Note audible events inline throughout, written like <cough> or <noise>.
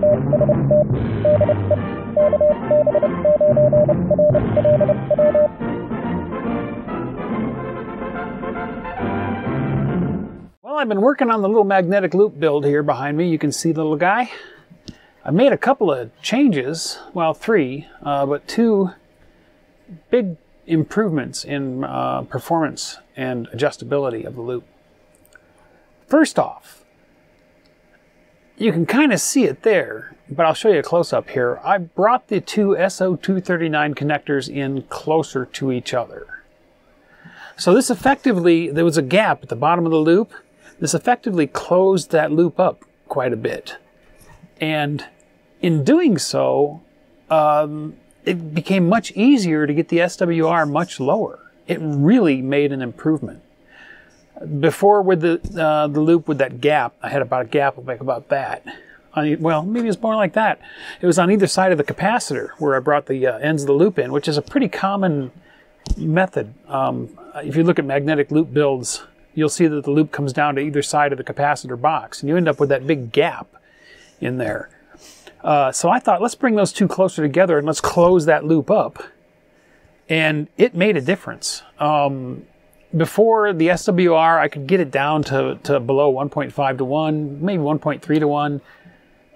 Well, I've been working on the little magnetic loop build here behind me. You can see the little guy. I made a couple of changes, well, three, uh, but two big improvements in uh, performance and adjustability of the loop. First off, you can kind of see it there, but I'll show you a close up here. I brought the two SO239 connectors in closer to each other. So this effectively, there was a gap at the bottom of the loop. This effectively closed that loop up quite a bit. And in doing so, um, it became much easier to get the SWR much lower. It really made an improvement. Before with the uh, the loop with that gap, I had about a gap like about that. Well, maybe it's more like that. It was on either side of the capacitor where I brought the uh, ends of the loop in, which is a pretty common method. Um, if you look at magnetic loop builds, you'll see that the loop comes down to either side of the capacitor box, and you end up with that big gap in there. Uh, so I thought, let's bring those two closer together and let's close that loop up. And it made a difference. Um, before the SWR, I could get it down to, to below 1.5 to 1, maybe 1.3 to 1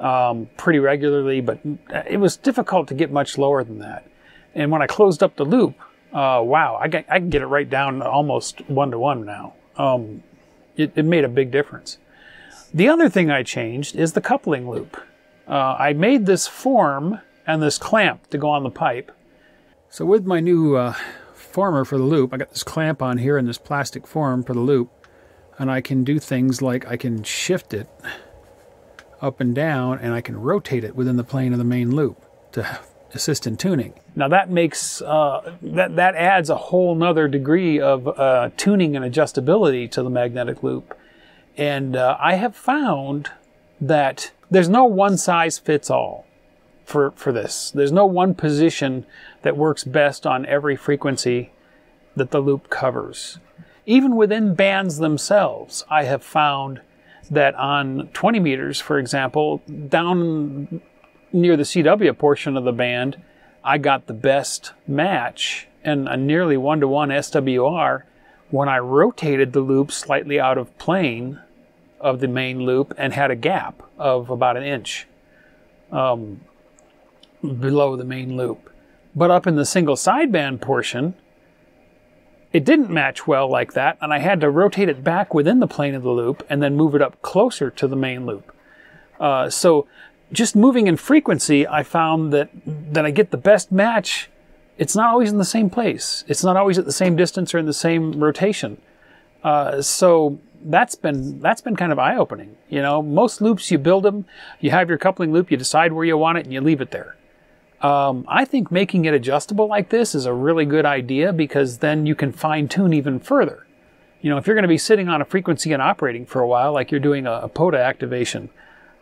um, pretty regularly, but it was difficult to get much lower than that. And when I closed up the loop, uh, wow, I, I can get it right down almost 1 to 1 now. Um, it, it made a big difference. The other thing I changed is the coupling loop. Uh, I made this form and this clamp to go on the pipe. So with my new uh, former for the loop, I got this clamp on here and this plastic form for the loop. And I can do things like I can shift it up and down and I can rotate it within the plane of the main loop to assist in tuning. Now that makes, uh, that, that adds a whole nother degree of uh, tuning and adjustability to the magnetic loop. And uh, I have found that there's no one size fits all for, for this. There's no one position that works best on every frequency that the loop covers. Even within bands themselves, I have found that on 20 meters, for example, down near the CW portion of the band, I got the best match and a nearly one to one SWR when I rotated the loop slightly out of plane of the main loop and had a gap of about an inch um, below the main loop. But up in the single sideband portion, it didn't match well like that, and I had to rotate it back within the plane of the loop and then move it up closer to the main loop. Uh, so just moving in frequency, I found that that I get the best match. It's not always in the same place. It's not always at the same distance or in the same rotation. Uh, so that's been that's been kind of eye opening. You know, most loops you build them, you have your coupling loop, you decide where you want it, and you leave it there. Um, I think making it adjustable like this is a really good idea because then you can fine tune even further. You know, if you're going to be sitting on a frequency and operating for a while, like you're doing a, a POTA activation,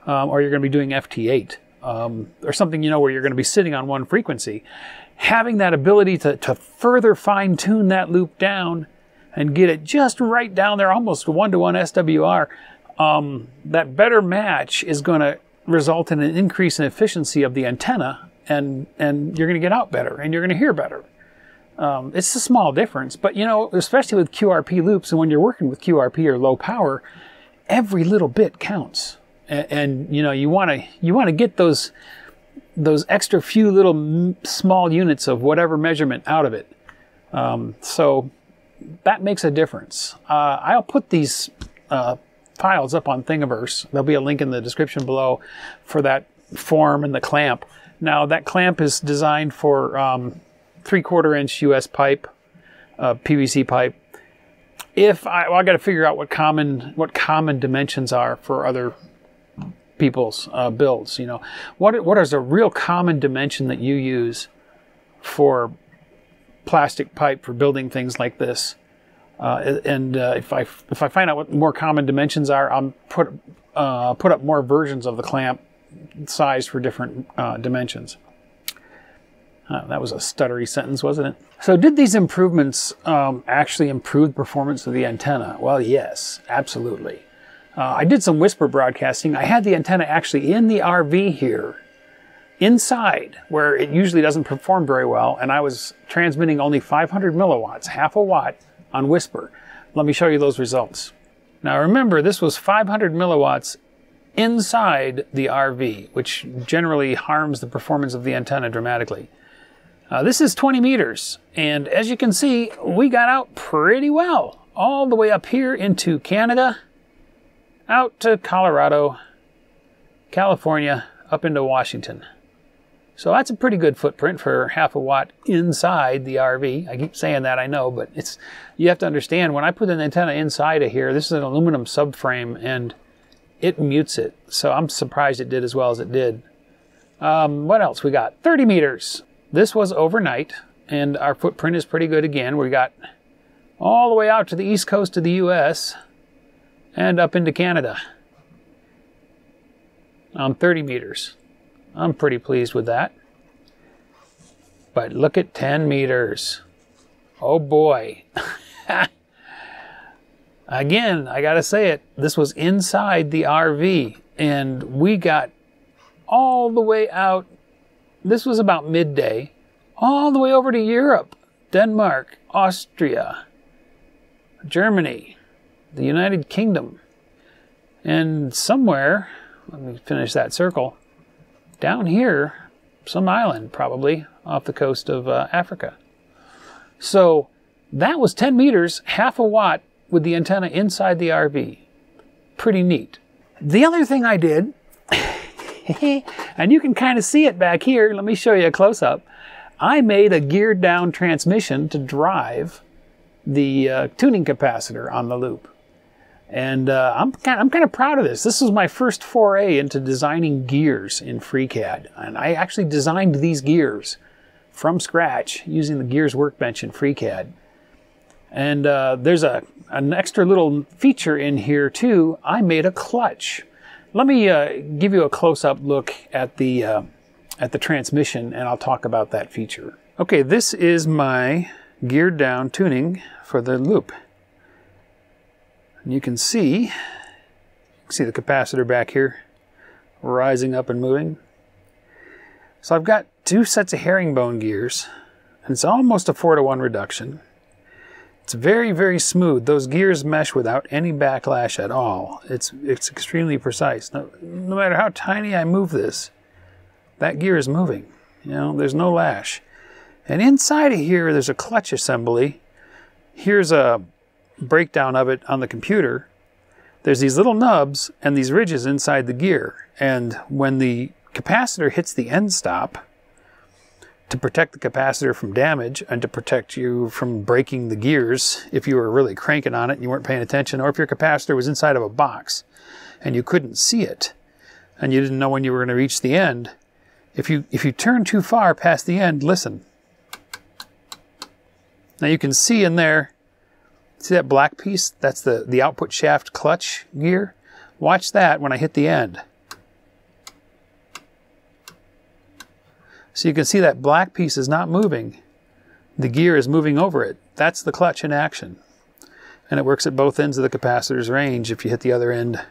um, or you're going to be doing FT8, um, or something, you know, where you're going to be sitting on one frequency, having that ability to, to further fine tune that loop down and get it just right down there, almost one to one SWR, um, that better match is going to result in an increase in efficiency of the antenna, and and you're going to get out better, and you're going to hear better. Um, it's a small difference, but you know, especially with QRP loops, and when you're working with QRP or low power, every little bit counts, and, and you know, you want to you want to get those those extra few little small units of whatever measurement out of it. Um, so that makes a difference. Uh, I'll put these uh, files up on Thingiverse. There'll be a link in the description below for that form and the clamp. Now that clamp is designed for um, three quarter inch US pipe, uh, PVC pipe. If I, well, I got to figure out what common what common dimensions are for other people's uh, builds. You know, what what is a real common dimension that you use for plastic pipe for building things like this. Uh, and uh, if I if I find out what more common dimensions are, I'll put uh, put up more versions of the clamp size for different uh, dimensions. Uh, that was a stuttery sentence, wasn't it? So, did these improvements um, actually improve the performance of the antenna? Well, yes, absolutely. Uh, I did some whisper broadcasting. I had the antenna actually in the RV here, inside, where it usually doesn't perform very well, and I was transmitting only 500 milliwatts, half a watt, on whisper. Let me show you those results. Now remember, this was 500 milliwatts inside the RV, which generally harms the performance of the antenna dramatically. Uh, this is 20 meters, and as you can see, we got out pretty well, all the way up here into Canada, out to Colorado, California, up into Washington. So that's a pretty good footprint for half a watt inside the RV. I keep saying that, I know, but it's you have to understand when I put an antenna inside of here, this is an aluminum subframe and it mutes it. So I'm surprised it did as well as it did. Um, what else? We got 30 meters. This was overnight, and our footprint is pretty good again. We got all the way out to the east coast of the US and up into Canada on 30 meters. I'm pretty pleased with that. But look at 10 meters. Oh boy. <laughs> Again, I gotta say it, this was inside the RV, and we got all the way out. This was about midday, all the way over to Europe, Denmark, Austria, Germany, the United Kingdom, and somewhere, let me finish that circle, down here, some island probably off the coast of uh, Africa. So that was 10 meters, half a watt with the antenna inside the RV. Pretty neat. The other thing I did, <laughs> and you can kind of see it back here, let me show you a close up. I made a geared down transmission to drive the uh, tuning capacitor on the loop. And uh, I'm, kind I'm kind of proud of this. This was my first foray into designing gears in FreeCAD. And I actually designed these gears from scratch using the Gears workbench in FreeCAD. And uh, there's a, an extra little feature in here too. I made a clutch. Let me uh, give you a close-up look at the, uh, at the transmission and I'll talk about that feature. Okay, this is my geared down tuning for the loop. And you can see, you can see the capacitor back here rising up and moving. So I've got two sets of herringbone gears, and it's almost a 4 to 1 reduction. It's very, very smooth. Those gears mesh without any backlash at all. It's, it's extremely precise. No, no matter how tiny I move this, that gear is moving. You know, there's no lash. And inside of here, there's a clutch assembly. Here's a breakdown of it on the computer, there's these little nubs and these ridges inside the gear. And when the capacitor hits the end stop, to protect the capacitor from damage and to protect you from breaking the gears if you were really cranking on it and you weren't paying attention, or if your capacitor was inside of a box and you couldn't see it and you didn't know when you were going to reach the end. If you if you turn too far past the end, listen. Now you can see in there See that black piece? That's the, the output shaft clutch gear. Watch that when I hit the end. So you can see that black piece is not moving. The gear is moving over it. That's the clutch in action. And it works at both ends of the capacitor's range. If you hit the other end,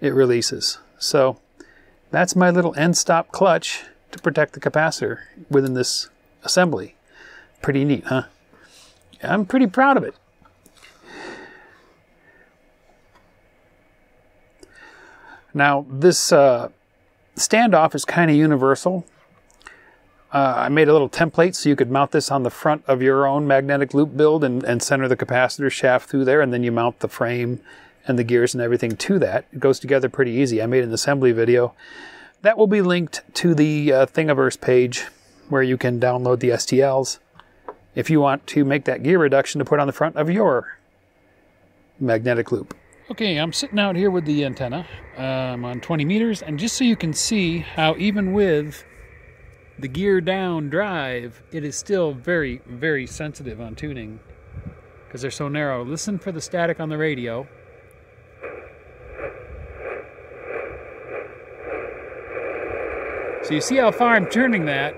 it releases. So that's my little end stop clutch to protect the capacitor within this assembly. Pretty neat, huh? I'm pretty proud of it. Now, this uh, standoff is kind of universal. Uh, I made a little template so you could mount this on the front of your own magnetic loop build and, and center the capacitor shaft through there, and then you mount the frame and the gears and everything to that. It goes together pretty easy. I made an assembly video. That will be linked to the uh, Thingiverse page where you can download the STLs if you want to make that gear reduction to put on the front of your magnetic loop. Okay, I'm sitting out here with the antenna. Um, on 20 meters, and just so you can see how even with the gear down drive, it is still very, very sensitive on tuning because they're so narrow. Listen for the static on the radio. So you see how far I'm turning that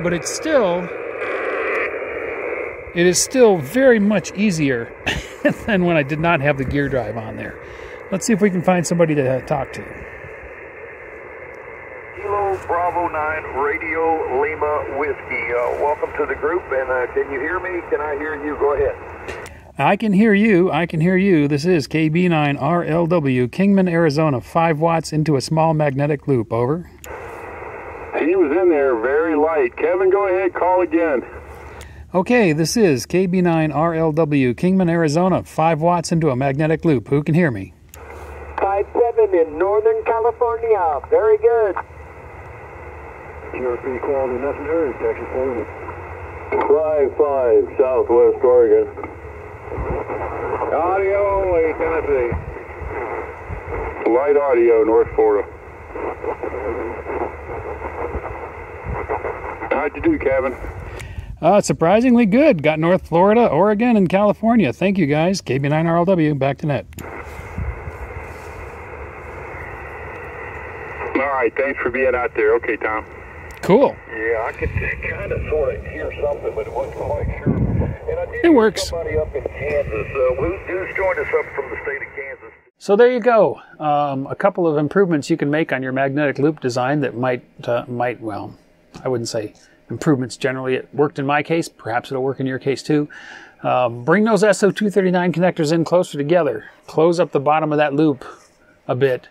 but it's still it is still very much easier <laughs> than when I did not have the gear drive on there. Let's see if we can find somebody to talk to. Kilo Bravo 9 Radio Lima Whiskey. Uh, welcome to the group, and uh, can you hear me? Can I hear you? Go ahead. I can hear you. I can hear you. This is KB9RLW, Kingman, Arizona. 5 watts into a small magnetic loop. Over. He was in there very light. Kevin, go ahead. Call again. Okay, this is KB9RLW, Kingman, Arizona. 5 watts into a magnetic loop. Who can hear me? 5-7 in Northern California. Very good. QRP quality necessary. Texas Florida. 5-5 Southwest Oregon. Audio only, Tennessee. Light audio, North Florida. How'd you do, Kevin? Uh, surprisingly good. Got North Florida, Oregon, and California. Thank you guys. KB9RLW, back to net. All right, thanks for being out there. Okay, Tom. Cool. Yeah, I could kind of sort of hear something, but it wasn't quite sure. And I did It works. somebody up in Kansas. Uh, who's, who's joined us up from the state of Kansas? So there you go. Um, a couple of improvements you can make on your magnetic loop design that might uh, might well, I wouldn't say improvements generally. It worked in my case. Perhaps it'll work in your case too. Um, bring those SO239 connectors in closer together. Close up the bottom of that loop a bit,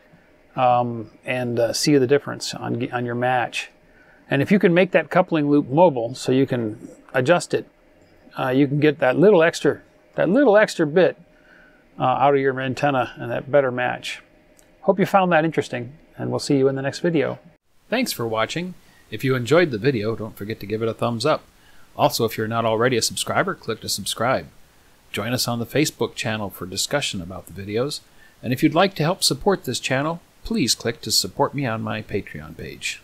um, and uh, see the difference on on your match. And if you can make that coupling loop mobile, so you can adjust it, uh, you can get that little extra that little extra bit uh, out of your antenna and that better match. Hope you found that interesting, and we'll see you in the next video. Thanks for watching. If you enjoyed the video, don't forget to give it a thumbs up. Also, if you're not already a subscriber, click to subscribe. Join us on the Facebook channel for discussion about the videos. And if you'd like to help support this channel, please click to support me on my Patreon page.